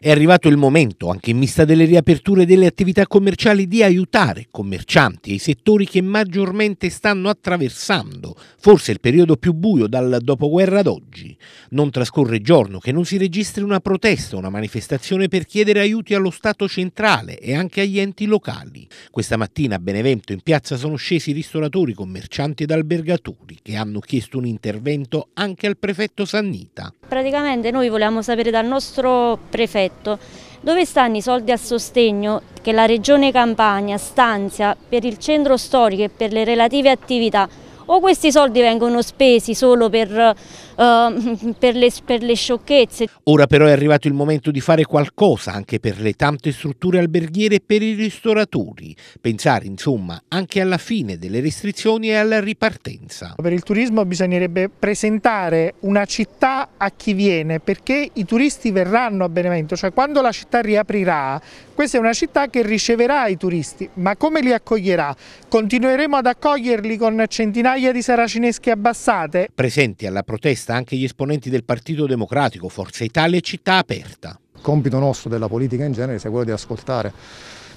È arrivato il momento, anche in vista delle riaperture delle attività commerciali, di aiutare commercianti e i settori che maggiormente stanno attraversando, forse il periodo più buio dal dopoguerra ad oggi. Non trascorre giorno che non si registri una protesta, una manifestazione per chiedere aiuti allo Stato centrale e anche agli enti locali. Questa mattina a Benevento in piazza sono scesi ristoratori, commercianti ed albergatori che hanno chiesto un intervento anche al prefetto Sannita. Praticamente noi volevamo sapere dal nostro prefetto dove stanno i soldi a sostegno che la Regione Campania stanzia per il centro storico e per le relative attività? O questi soldi vengono spesi solo per, uh, per, le, per, le, sciocchezze. Ora però è arrivato il momento di fare qualcosa anche per le tante strutture alberghiere e per i ristoratori, pensare insomma anche alla fine delle restrizioni e alla ripartenza. Per il turismo bisognerebbe presentare una città a chi viene perché i turisti verranno a Benevento, cioè quando la città riaprirà questa è una città che riceverà i turisti, ma come li accoglierà? Continueremo ad accoglierli con centinaia di saracinesche abbassate? Presenti alla protesta anche gli esponenti del Partito Democratico, Forza Italia e Città Aperta. Il compito nostro della politica in genere è quello di ascoltare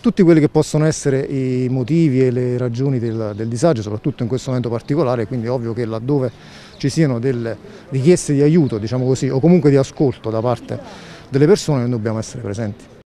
tutti quelli che possono essere i motivi e le ragioni del, del, disagio, soprattutto in questo momento particolare, quindi ovvio che laddove ci siano delle richieste di aiuto, diciamo così, o comunque di ascolto da parte delle persone, noi dobbiamo essere presenti.